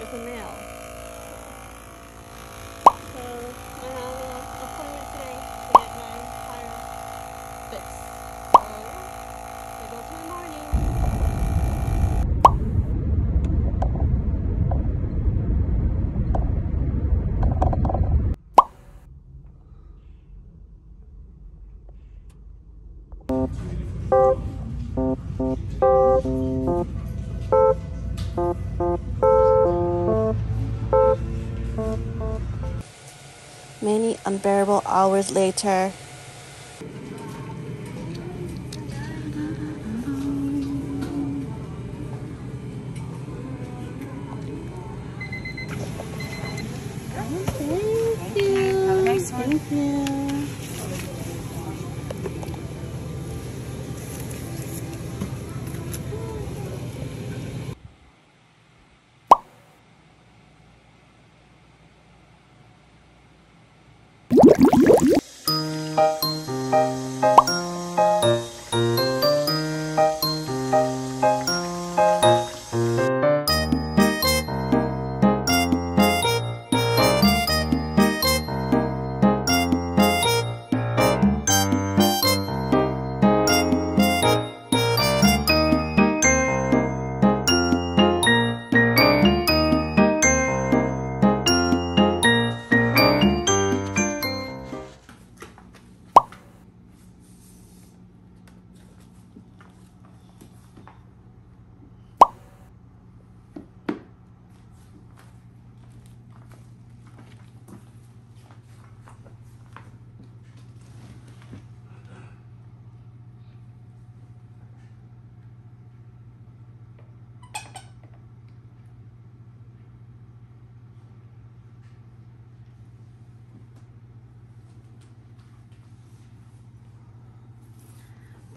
It's a male. Unbearable hours later. Thank you.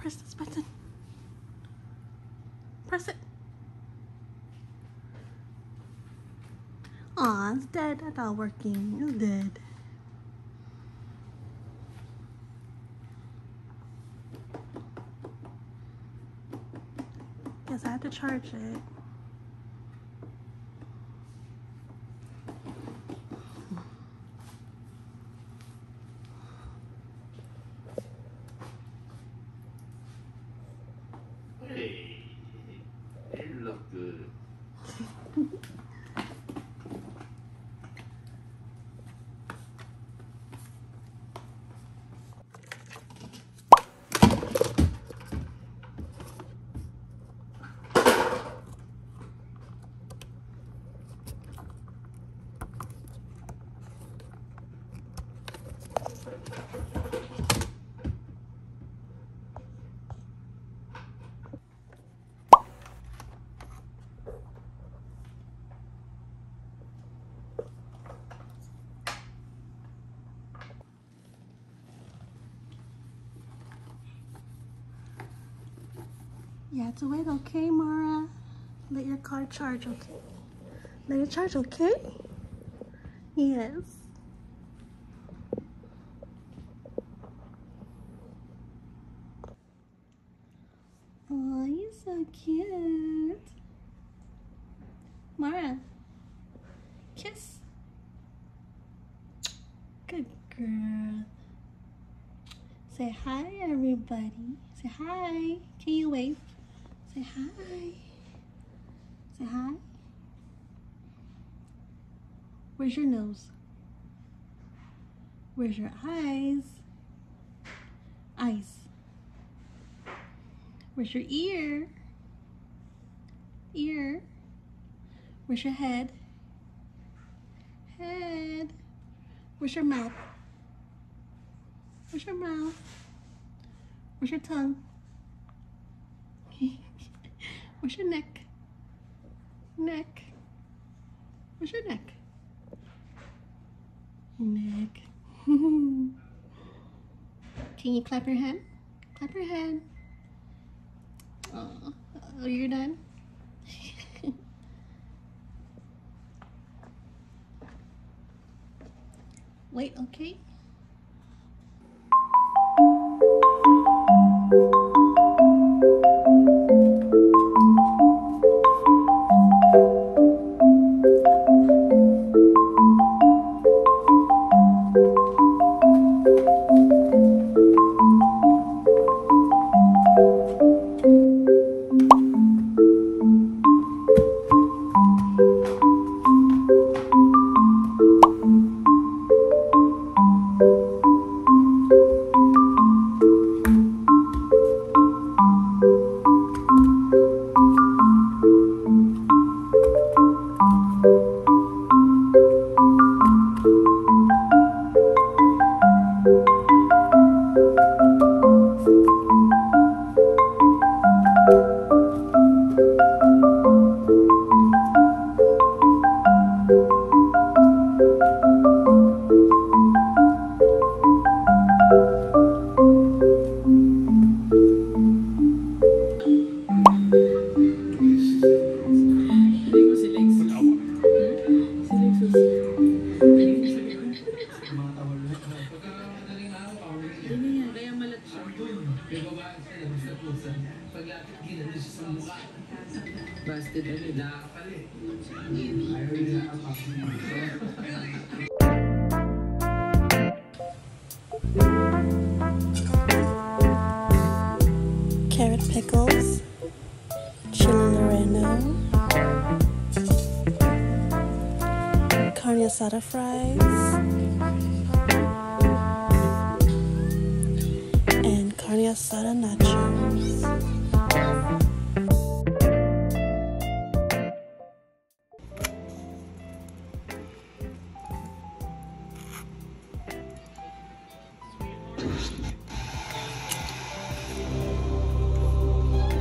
Press this button. Press it. Aw, it's dead. That's not working. It's dead. Guess I have to charge it. Hey, you look good. You have to wait, okay, Mara? Let your car charge, okay? Let it charge, okay? Yes. Oh, you're so cute. Mara, kiss. Good girl. Say hi, everybody. Say hi. Can you wave? Say hi. Say hi. Where's your nose? Where's your eyes? Eyes. Where's your ear? Ear. Where's your head? Head. Where's your mouth? Where's your mouth? Where's your tongue? Where's your neck? Neck. Where's your neck? Neck. Can you clap your hand? Clap your hand. Oh, oh you're done? Wait, okay? Carrot pickles, carne asada fries, and carne asada nachos.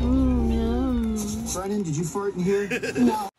Mm, yum. Brennan, did you fart in here? no.